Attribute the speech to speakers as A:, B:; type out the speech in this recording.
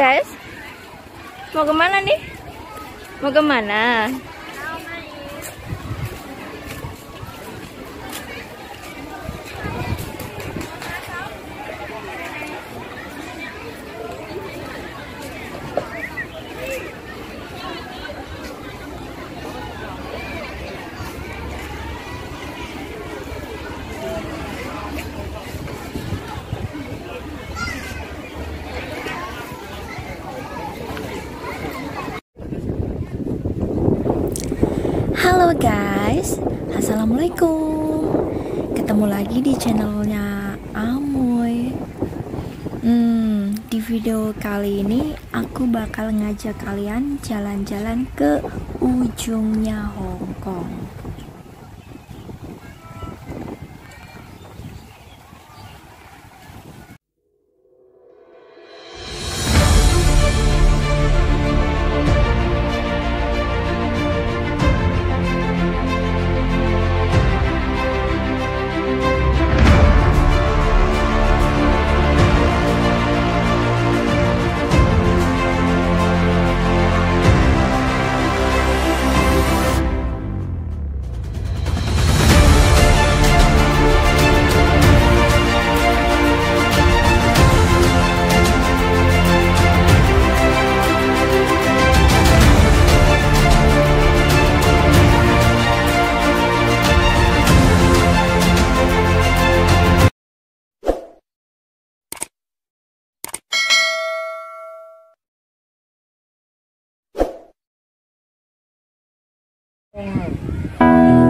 A: guys. Mau ke mana nih? Mau ke mana?
B: Halo guys, Assalamualaikum. Ketemu lagi di channelnya Amoy. Hmm, di video kali ini aku bakal ngajak kalian jalan-jalan ke ujungnya Hong うん。